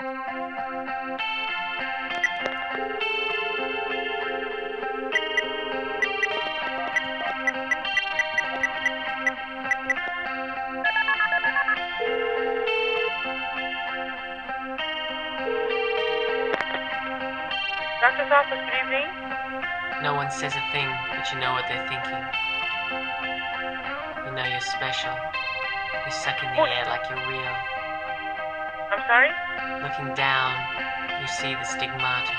Doctor's office, good evening. No one says a thing, but you know what they're thinking. You know you're special. You suck in the air like you're real. I'm sorry? Looking down, you see the stigmata.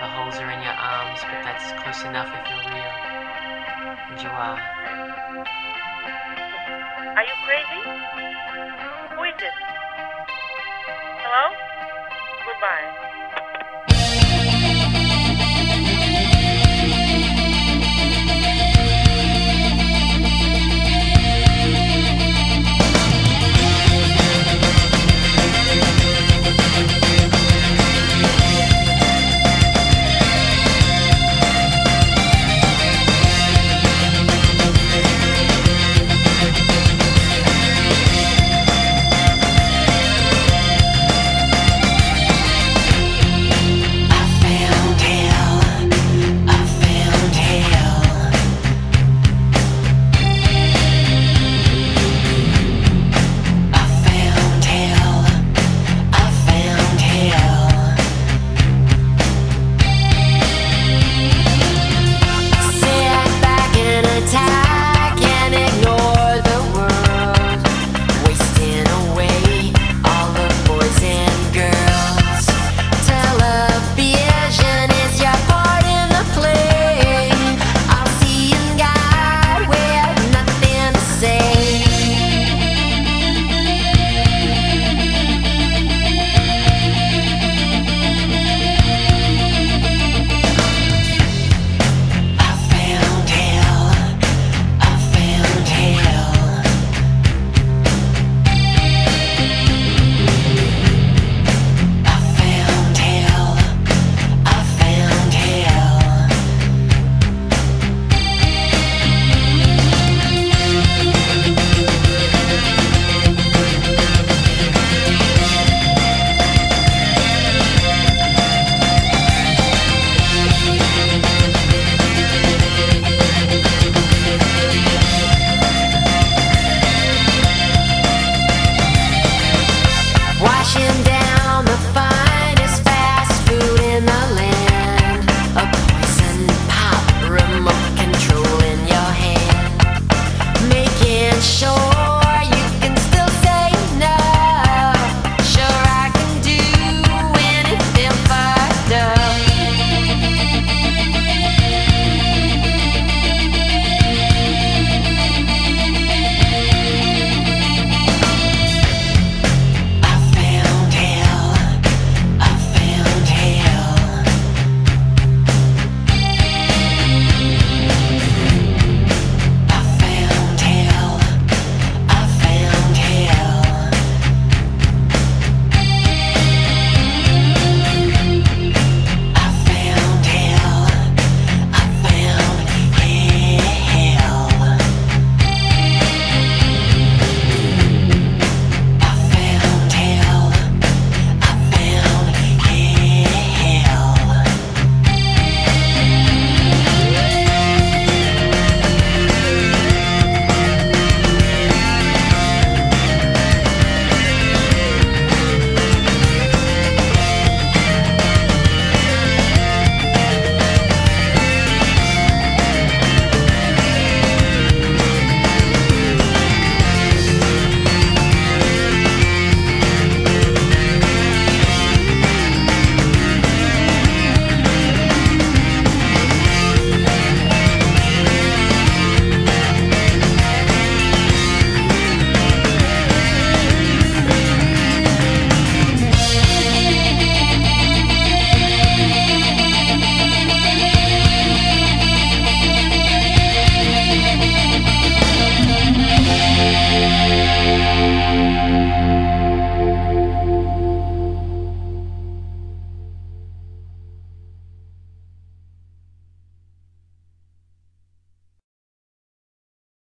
The holes are in your arms, but that's close enough if you're real. And you are. Are you crazy? Who is it? Hello? Goodbye.